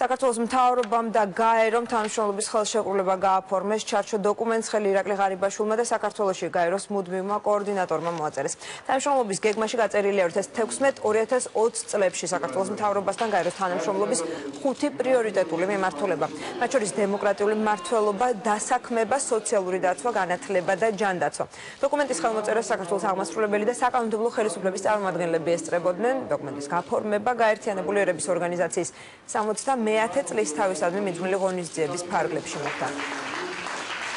საქართველოს მთავრობამ და გაერომ თანამშრომლობის ხელშეკრულება გააფორმეს ჩარჩო დოკუმენტს ხელი ირაკლი ღარიბაშვილმა და საქართველოსი გაეროს მუდმივმა კოორდინატორმა მოაწერეს. თანამშრომლობის გეგმაში გაწერილია 2016-2020 წლებში საქართველოს მთავრობასთან გაეროს თანამშრომლობის ხუთი პრიორიტეტული მიმართულება. მათ შორის დემოკრატიული მმართველობა, დასაქმება, სოციალური დაცვა, განათლება და ჯანდაცვა. დოკუმენტის ხელმოწერას საქართველოს აღმასრულებელი და საკანონმდებლო ხელისუფლების წარმომადგენლები ესწრებოდნენ. დოკუმენტის გაფორმება გაერთიანებული ერების ორგანიზაციის 60 მეათე წლის თავისადმი მიძღვნილი ღონისძიების ფარგლებში მოხდა.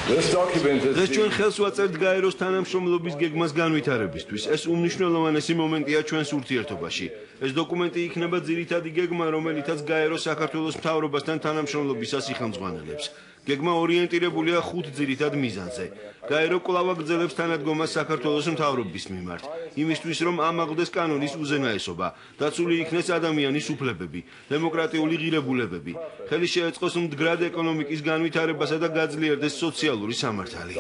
ეს ჩვენ ხელს ვაწერთ გაეროს თანამშრომლობის გეგმას განვითარებისთვის. ეს უმნიშვნელოვანესი მომენტია ჩვენს ურთიერთობაში. ეს დოკუმენტი იქნება ძირითადი გეგმა, რომელიცაც გაერო საქართველოს მთავრობასთან თანამშრომლობისას იხელმძღვანელებს. გეგმა ორიენტირებულია ხუთ ძირითად მიზანზე. გაერო კვლავ აგრძელებს თანადგომას საქართველოს მთავრობის მიმართ, იმისთვის რომ ამაღლდეს კანონის უზენაესობა, დაცული იქნეს ადამიანის უფლებები, დემოკრატიული ღირებულებები, ხელი შეეწყოს მდგრად ეკონომიკის განვითარებასა და გაძლიერდეს სოციალური სამართალი.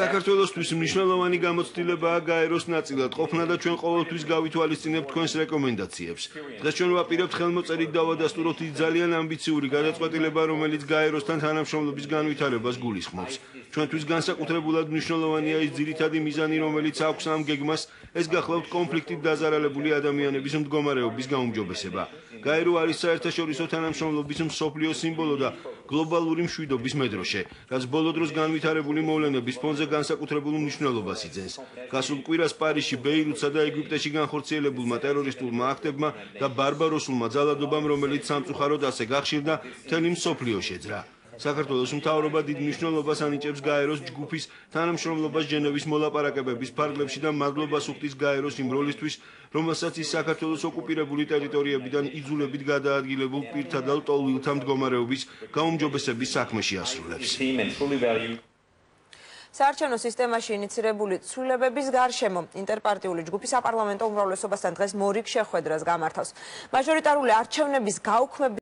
საქართველოსთვის მნიშვნელოვანი გამოცდილებაა გაეროს ნაწილად ყოფნა და ჩვენ ყოველთვის გავითვალისწინებთ თქვენს რეკომენდაციებს. დღეს ჩვენ ვაპირებთ ხელმოწერით დავადასტუროთ ის ძალიან ამბიციური გადაწყვეტილება, რომელიც გაეროსთან თანამშრომლობის განვითარებას გულისხმობს. ჩვენთვის განსაკუთრებულად მნიშვნელოვანია ის ძირითადი მიზანი, რომელიც აქვს ამ გეგმას, ეს გახლავთ კონფლიქტით დაზარალებული ადამიანების მდგომარეობის გაუმჯობესება. გაერო არის საერთაშორისო თანამშრომლობის მსოფლიო სიმბოლო და გლობალური მშვიდობის მედროშე, რაც ბოლო დროს განვითარებული მოვლენების ფონზე განსაკუთრებულ მნიშვნელობას იძენს. გასულ კვირას პარიზში, ბეირუთსა და ეგვიპტეში განხორციელებულმა ტერორისტულმა აქტებმა და ბარბაროსულმა ძალადობამ, რომელიც სამწუხაროდ ასე გახშირდა, მთელი მსოფლიო შეძრა. საქართველოს მთავრობა დიდ მნიშვნელობას ანიჭებს გაეროს ჯგუფის თანამშრომლობას ჟენევის მოლაპარაკებების ფარგლებში და მადლობას უხდის გაეროს იმ როლისთვის, რომელსაც ის საქართველოს ოკუპირებული ტერიტორიებიდან იძულებით გადაადგილებულ პირთა და ლტოლვილთა მდგომარეობის გაუმჯობესების საქმეში ასრულებს. საარჩევნო სისტემაში ინიცირებული ცვლილებების გარშემო ინტერპარტიული ჯგუფი საპარლამენტო უმრავლესობასთან დღეს მორიგ შეხვედრას გამართავს. მაჟორიტარული არჩევნების გაუქმების